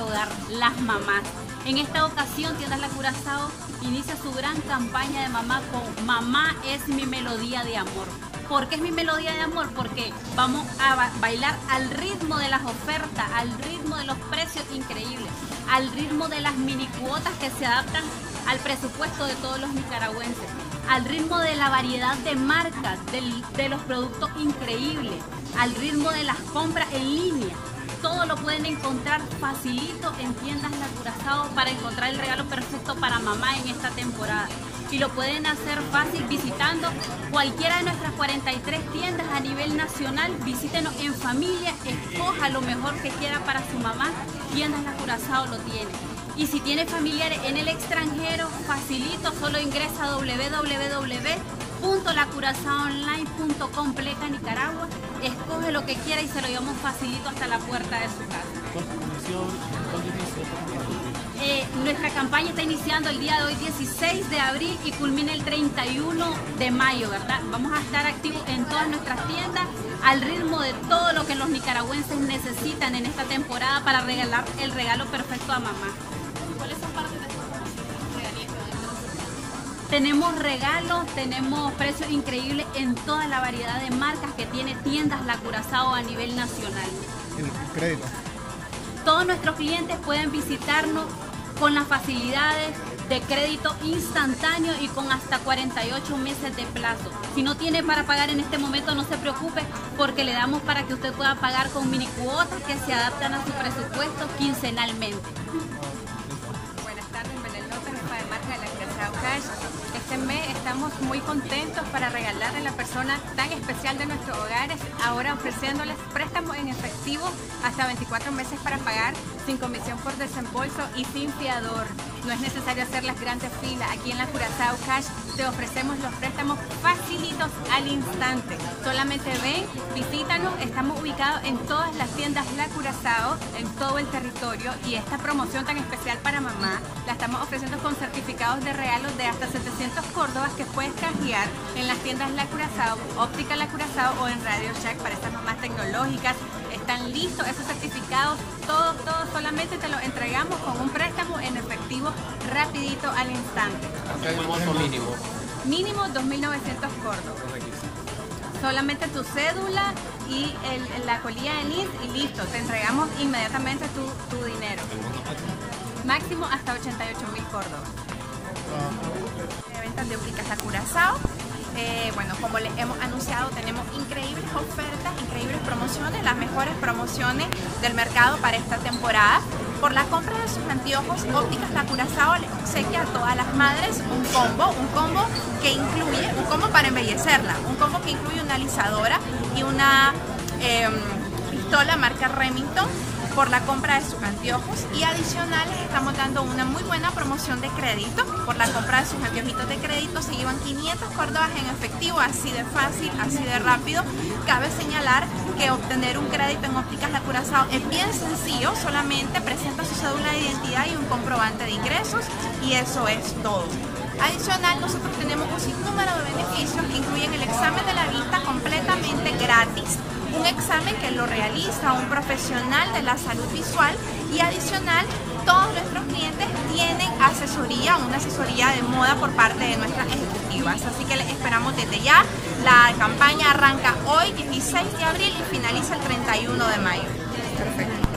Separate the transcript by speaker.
Speaker 1: hogar, las mamás. En esta ocasión, Tiendas La Curazao inicia su gran campaña de mamá con Mamá es mi melodía de amor. ¿Por qué es mi melodía de amor? Porque vamos a bailar al ritmo de las ofertas, al ritmo de los precios increíbles, al ritmo de las mini cuotas que se adaptan al presupuesto de todos los nicaragüenses, al ritmo de la variedad de marcas, de los productos increíbles, al ritmo de las compras en línea todo lo pueden encontrar facilito en tiendas La Curazao para encontrar el regalo perfecto para mamá en esta temporada. Y lo pueden hacer fácil visitando cualquiera de nuestras 43 tiendas a nivel nacional. Visítenos en familia, escoja lo mejor que quiera para su mamá. Tiendas La Curazao lo tiene. Y si tiene familiares en el extranjero, facilito, solo ingresa a www.lacurazaonline.com pleca Nicaragua escoge lo que quiera y se lo llevamos facilito hasta la puerta de su casa. Eh, nuestra campaña está iniciando el día de hoy 16 de abril y culmina el 31 de mayo, ¿verdad? Vamos a estar activos en todas nuestras tiendas al ritmo de todo lo que los nicaragüenses necesitan en esta temporada para regalar el regalo perfecto a mamá. Tenemos regalos, tenemos precios increíbles en toda la variedad de marcas que tiene tiendas La Curazao a nivel nacional. crédito. Todos nuestros clientes pueden visitarnos con las facilidades de crédito instantáneo y con hasta 48 meses de plazo. Si no tiene para pagar en este momento, no se preocupe porque le damos para que usted pueda pagar con mini cuotas que se adaptan a su presupuesto quincenalmente.
Speaker 2: Estamos muy contentos para regalarle a la persona tan especial de nuestros hogares, ahora ofreciéndoles préstamos en efectivo hasta 24 meses para pagar sin comisión por desembolso y sin fiador. No es necesario hacer las grandes filas. Aquí en la Curazao Cash te ofrecemos los préstamos facilitos al instante. Solamente ven, visítanos. Estamos ubicados en todas las tiendas La Curazao, en todo el territorio. Y esta promoción tan especial para mamá la estamos ofreciendo con certificados de regalos de hasta 700 córdobas que puedes canjear en las tiendas La Curazao, Óptica La Curazao o en Radio Shack para estas mamás tecnológicas. Están listos esos certificados, todos, todos solamente te los entregamos con un préstamo en efectivo rapidito al instante.
Speaker 3: ¿Qué monto mínimo?
Speaker 2: Mínimo 2.900 córdobas. Solamente tu cédula y la colilla de NIS y listo, te entregamos inmediatamente tu, tu dinero. Máximo hasta 88 mil córdobas.
Speaker 4: Ventas de Únicas a Curazao. Eh, bueno, como les hemos anunciado, tenemos increíbles ofertas, increíbles promociones, las mejores promociones del mercado para esta temporada. Por la compra de sus anteojos, Ópticas La Curazao les obsequia a todas las madres un combo, un combo que incluye, un combo para embellecerla, un combo que incluye una alisadora y una em, pistola marca Remington por la compra de sus anteojos y adicional estamos dando una muy buena promoción de crédito. Por la compra de sus anteojitos de crédito se llevan 500 córdobas en efectivo así de fácil, así de rápido. Cabe señalar que obtener un crédito en ópticas La Curazao es bien sencillo solamente presenta su cédula de identidad y un comprobante de ingresos y eso es todo. Adicional, nosotros tenemos un sinnúmero de beneficios que incluyen el examen de la vista completamente gratis un examen que lo realiza un profesional de la salud visual y adicional todos nuestros clientes tienen asesoría, una asesoría de moda por parte de nuestras ejecutivas. Así que les esperamos desde ya. La campaña arranca hoy, 16 de abril, y finaliza el 31 de mayo. Perfecto.